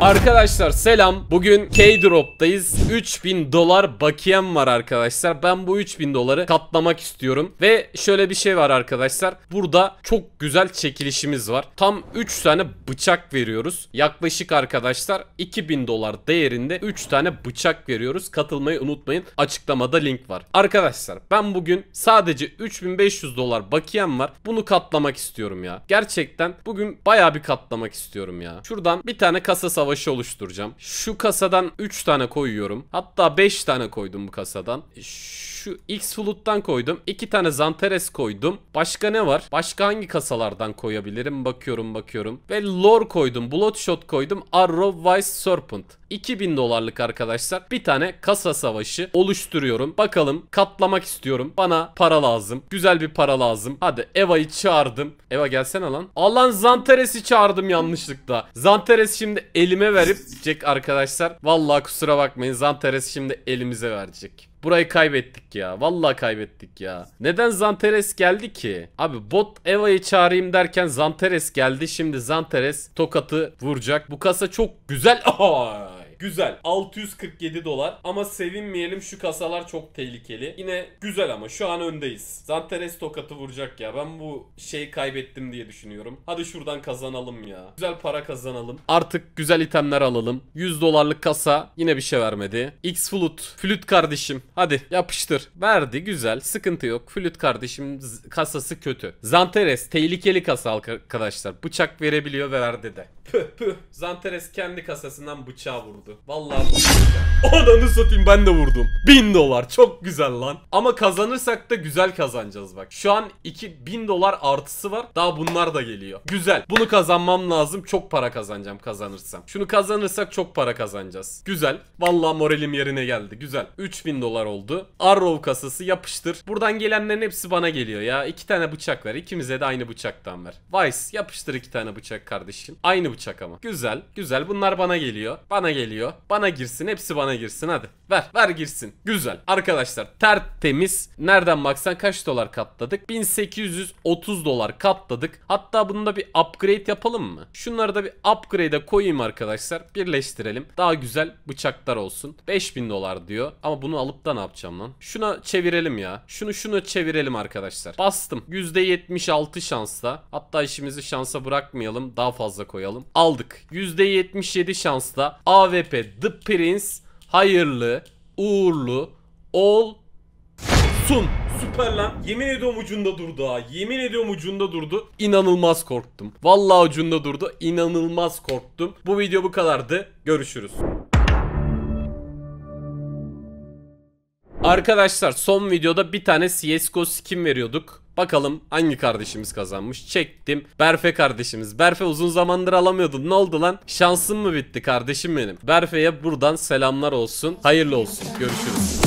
Arkadaşlar selam. Bugün K-Drop'tayız. 3000 dolar bakiyem var arkadaşlar. Ben bu 3000 doları katlamak istiyorum. Ve şöyle bir şey var arkadaşlar. Burada çok güzel çekilişimiz var. Tam 3 tane bıçak veriyoruz. Yaklaşık arkadaşlar 2000 dolar değerinde 3 tane bıçak veriyoruz. Katılmayı unutmayın. Açıklamada link var. Arkadaşlar ben bugün sadece 3500 dolar bakiyem var. Bunu katlamak istiyorum ya. Gerçekten bugün baya bir katlamak istiyorum ya. Şuradan bir tane kasa savaşı oluşturacağım. Şu kasadan 3 tane koyuyorum. Hatta 5 tane koydum bu kasadan. Şu X Flut'tan koydum. 2 tane Zanteres koydum. Başka ne var? Başka hangi kasalardan koyabilirim? Bakıyorum bakıyorum. Ve Lore koydum. Bloodshot koydum. Arrow Vice Serpent. 2000 dolarlık arkadaşlar. Bir tane kasa savaşı oluşturuyorum. Bakalım katlamak istiyorum. Bana para lazım. Güzel bir para lazım. Hadi Eva'yı çağırdım. Eva gelsene lan. Alan Zanteres'i çağırdım yanlışlıkla. Zanteres şimdi elime verecek arkadaşlar. Vallahi kusura bakmayın. Zanteres şimdi elimize verecek. Burayı kaybettik ya. Vallahi kaybettik ya. Neden Zanteres geldi ki? Abi bot Eva'yı çağırayım derken Zanteres geldi. Şimdi Zanteres tokatı vuracak. Bu kasa çok güzel. Ay. Güzel. 647 dolar. Ama sevinmeyelim şu kasalar çok tehlikeli. Yine güzel ama şu an öndeyiz. Zanteres tokatı vuracak ya. Ben bu şeyi kaybettim diye düşünüyorum. Hadi şuradan kazanalım ya. Güzel para kazanalım. Artık güzel itemler alalım. 100 dolarlık kasa yine bir şey vermedi. X Flute. Flüt kardeşim. Hadi yapıştır. Verdi güzel. Sıkıntı yok. Flüt kardeşim kasası kötü. Zanteres tehlikeli kasa arkadaşlar. Bıçak verebiliyor ve verdi de. Püh püh. Zanteres kendi kasasından bıçağı vurdu. Vallahi. Ananı satayım ben de vurdum. 1000 dolar çok güzel lan. Ama kazanırsak da güzel kazanacağız bak. Şu an 2000 dolar artısı var. Daha bunlar da geliyor. Güzel. Bunu kazanmam lazım. Çok para kazanacağım kazanırsam. Şunu kazanırsak çok para kazanacağız. Güzel. Vallahi moralim yerine geldi. Güzel. 3000 dolar oldu. Arrow kasası yapıştır. Buradan gelenlerin hepsi bana geliyor ya. İki tane bıçak ver. İkimize de aynı bıçaktan ver. Vice yapıştır iki tane bıçak kardeşim. Aynı bıçak ama. Güzel. Güzel. Bunlar bana geliyor. Bana geliyor. Bana girsin. Hepsi bana girsin. Hadi. Ver. Ver girsin. Güzel. Arkadaşlar tertemiz. Nereden baksan kaç dolar katladık? 1830 dolar katladık. Hatta bunda bir upgrade yapalım mı? Şunları da bir upgrade'e koyayım arkadaşlar. Birleştirelim. Daha güzel bıçaklar olsun. 5000 dolar diyor. Ama bunu alıp da ne yapacağım lan? Şuna çevirelim ya. Şunu şunu çevirelim arkadaşlar. Bastım. %76 şansla. Hatta işimizi şansa bırakmayalım. Daha fazla koyalım. Aldık. %77 şansla AWP The Prince hayırlı, uğurlu olsun. Süper lan. Yemin ediyorum ucunda durdu ha. Yemin ediyorum ucunda durdu. İnanılmaz korktum. Vallahi ucunda durdu. İnanılmaz korktum. Bu video bu kadardı. Görüşürüz. Arkadaşlar son videoda bir tane CSGO skin veriyorduk. Bakalım hangi kardeşimiz kazanmış. Çektim. Berfe kardeşimiz. Berfe uzun zamandır alamıyordun. Ne oldu lan? Şansın mı bitti kardeşim benim? Berfe'ye buradan selamlar olsun. Hayırlı olsun. Görüşürüz.